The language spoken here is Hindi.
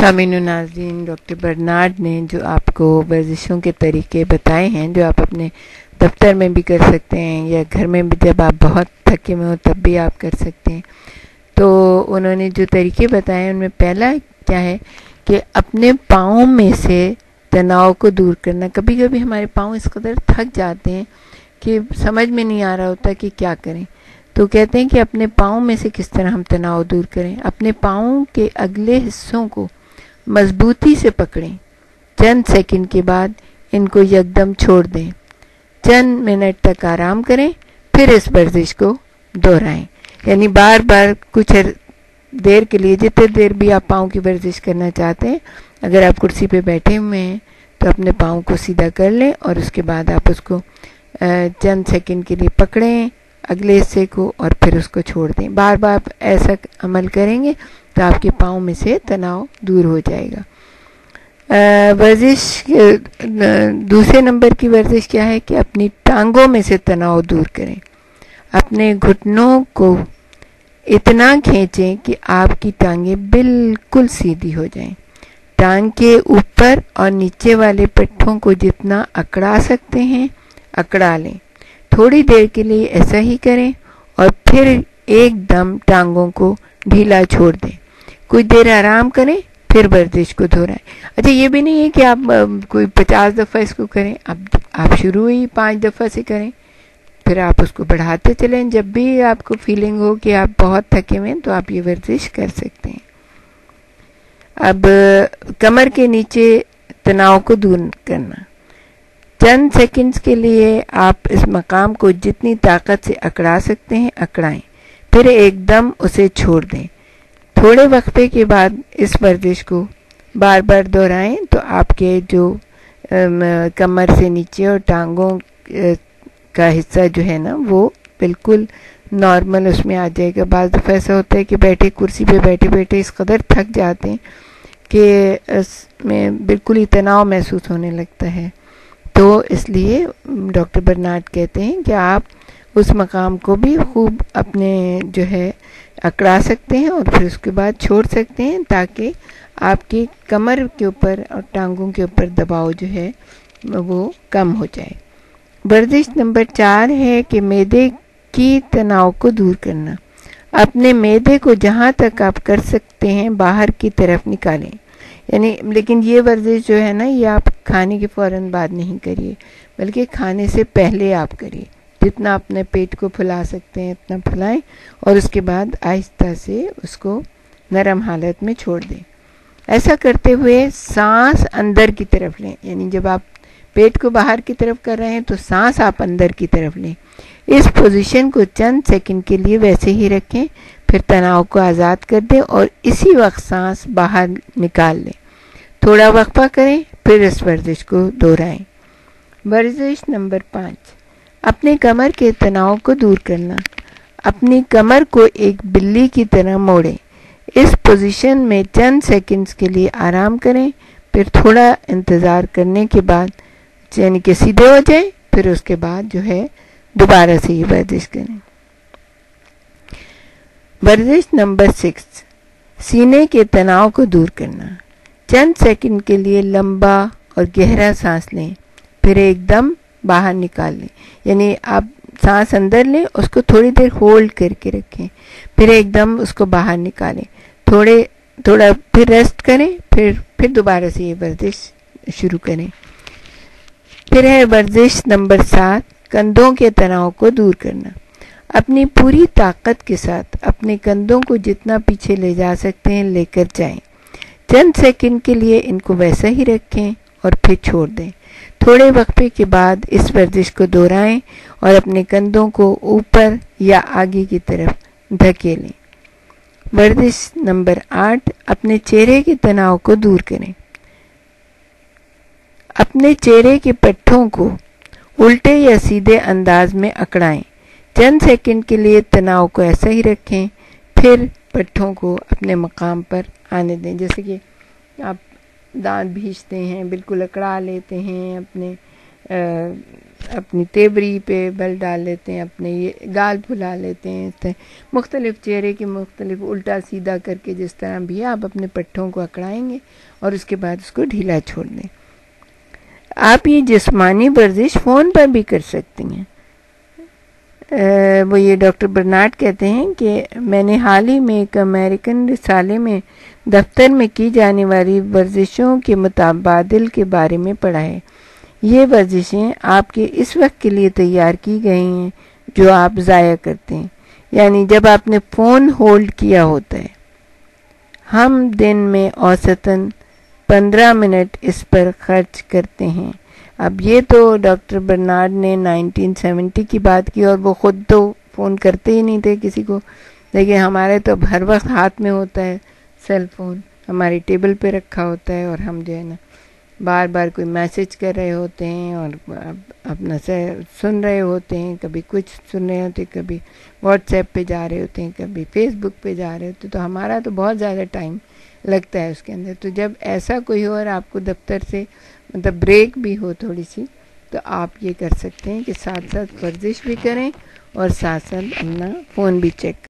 सामिन नाजीन डॉक्टर बर्नार्ड ने जो आपको वर्जिशों के तरीके बताए हैं, जो आप अपने दफ्तर में भी कर सकते हैं, या घर में भी जब आप बहुत थके में हो, तब भी आप कर सकते हैं। तो उन्होंने जो तरीके बताए उनमें पहला क्या है कि अपने पाँव में से तनाव को दूर करना। कभी कभी हमारे पाँव इस कदर थक जाते हैं कि समझ में नहीं आ रहा होता कि क्या करें। तो कहते हैं कि अपने पाँव में से किस तरह हम तनाव दूर करें। अपने पाँव के अगले हिस्सों को मजबूती से पकड़ें। चंद सेकंड के बाद इनको यकदम छोड़ दें। चंद मिनट तक आराम करें, फिर इस वर्जिश को दोहराएँ। यानी बार बार कुछ देर के लिए जितने देर भी आप पाँव की वर्जिश करना चाहते हैं, अगर आप कुर्सी पे बैठे हुए हैं तो अपने पाँव को सीधा कर लें और उसके बाद आप उसको चंद सेकंड के लिए पकड़ें। अगले हिस्से को और फिर उसको छोड़ दें। बार बार ऐसा अमल करेंगे तो आपके पाँव में से तनाव दूर हो जाएगा। वर्जिश दूसरे नंबर की वर्जिश क्या है कि अपनी टांगों में से तनाव दूर करें। अपने घुटनों को इतना खींचें कि आपकी टांगें बिल्कुल सीधी हो जाएँ। टांग के ऊपर और नीचे वाले पट्टों को जितना अकड़ा सकते हैं, अकड़ा लें। थोड़ी देर के लिए ऐसा ही करें और फिर एकदम टांगों को ढीला छोड़ दें। कुछ देर आराम करें, फिर वर्जिश को दोहराएँ। अच्छा ये भी नहीं है कि आप कोई पचास दफ़ा इसको करें। अब आप शुरू ही पाँच दफ़ा से करें, फिर आप उसको बढ़ाते चलें। जब भी आपको फीलिंग हो कि आप बहुत थके हुए हैं तो आप ये वर्जिश कर सकते हैं। अब, कमर के नीचे तनाव को दूर करना। चंद सेकंड्स के लिए आप इस मकाम को जितनी ताकत से अकड़ा सकते हैं, अकड़ाएँ। फिर एकदम उसे छोड़ दें। थोड़े वक्फे के बाद इस वर्जिश को बार बार दोहराएँ तो आपके जो कमर से नीचे और टांगों का हिस्सा जो है ना, वो बिल्कुल नॉर्मल उसमें आ जाएगा। बाज़ दफ़ा ऐसा होता है कि बैठे कुर्सी पे बैठे बैठे इस कदर थक जाते हैं कि इसमें बिल्कुल ही तनाव महसूस होने लगता है। तो इसलिए डॉक्टर बर्नाड कहते हैं कि आप उस मकाम को भी खूब अपने जो है, अकड़ा सकते हैं और फिर उसके बाद छोड़ सकते हैं ताकि आपकी कमर के ऊपर और टांगों के ऊपर दबाव जो है, वो कम हो जाए। वर्जिश नंबर चार है कि मैदे की तनाव को दूर करना। अपने मैदे को जहाँ तक आप कर सकते हैं, बाहर की तरफ़ निकालें। यानी, लेकिन ये वर्जिश जो है ना, ये आप खाने के फ़ौर बाद नहीं करिए, बल्कि खाने से पहले आप करिए। जितना अपने पेट को फुला सकते हैं इतना फुलाएँ और उसके बाद आहिस्ता से उसको नरम हालत में छोड़ दें। ऐसा करते हुए सांस अंदर की तरफ़ लें, यानी जब आप पेट को बाहर की तरफ़ कर रहे हैं तो सांस आप अंदर की तरफ़ लें। इस पोजीशन को चंद सेकंड के लिए वैसे ही रखें, फिर तनाव को आज़ाद कर दें और इसी वक्त सांस बाहर निकाल लें। थोड़ा वक्फा करें फिर इस वर्जिश को दोहराएँ। वर्जिश नंबर पाँच। अपने कमर के तनाव को दूर करना। अपनी कमर को एक बिल्ली की तरह मोड़ें। इस पोजीशन में चंद सेकंड्स के लिए आराम करें, फिर थोड़ा इंतज़ार करने के बाद यानी कि सीधे हो जाए, फिर उसके बाद जो है दोबारा से ये वर्जिश करें। वर्जिश नंबर सिक्स सीने के तनाव को दूर करना। चंद सेकंड के लिए लंबा और गहरा सांस लें, फिर एकदम बाहर निकाल लें। यानी आप सांस अंदर लें, उसको थोड़ी देर होल्ड करके रखें, फिर एकदम उसको बाहर निकालें। थोड़े, थोड़ा फिर रेस्ट करें, फिर फिर दोबारा से ये वर्जिश शुरू करें। फिर है वर्जिश नंबर सात, कंधों के तनाव को दूर करना। अपनी पूरी ताकत के साथ अपने कंधों को जितना पीछे ले जा सकते हैं, लेकर जाएँ। चंद सेकंड के लिए इनको वैसा ही रखें और फिर छोड़ दें। थोड़े वक्फे के बाद इस वर्जिश को दोहराएँ और अपने कंधों को ऊपर या आगे की तरफ़ धकेलें। वर्जिश नंबर आठ, अपने चेहरे के तनाव को दूर करें। अपने चेहरे के पट्टों को उल्टे या सीधे अंदाज में अकड़ाएँ। चंद सेकंड के लिए तनाव को ऐसा ही रखें, फिर पट्टों को अपने मकाम पर आने दें। जैसे कि आप दांत भीजते हैं बिल्कुल अकड़ा लेते हैं अपने आ, अपनी तेवरी पे बल डाल लेते हैं अपने ये गाल फुला लेते हैं मुख्तलिफ़ चेहरे के मुख्तलिफ़ उल्टा सीधा करके जिस तरह भी आप अपने पट्ठों को अकड़ाएँगे और उसके बाद उसको ढीला छोड़ दें। आप ये जिस्मानी वर्जिश फ़ोन पर भी कर सकती हैं। वो ये डॉक्टर बर्नाड कहते हैं कि मैंने हाल ही में एक अमेरिकन रिसाले में दफ्तर में की जाने वाली वर्जिशों के मुताबादिल के बारे में पढ़ा है। ये वर्जिशें आपके इस वक्त के लिए तैयार की गई हैं, जो आप ज़ाया करते हैं। यानी जब आपने फ़ोन होल्ड किया होता है। हम दिन में औसतन पंद्रह मिनट इस पर खर्च करते हैं। अब ये तो डॉक्टर बर्नार्ड ने 1970 की बात की और वो ख़ुद तो फ़ोन करते ही नहीं थे किसी को। लेकिन हमारे तो हर वक्त हाथ में होता है सेल फ़ोन हमारी टेबल पे रखा होता है और हम जो है ना बार बार कोई मैसेज कर रहे होते हैं और अपना से सुन रहे होते हैं। कभी कुछ सुन रहे होते हैं, कभी व्हाट्सएप पे जा रहे होते हैं, कभी फेसबुक पे जा रहे होते हैं। तो हमारा तो बहुत ज़्यादा टाइम लगता है उसके अंदर। तो जब ऐसा कोई हो और आपको दफ्तर से मतलब ब्रेक भी हो थोड़ी सी तो आप ये कर सकते हैं कि साथ साथ वर्जिश भी करें और साथ साथ अपना फ़ोन भी चेक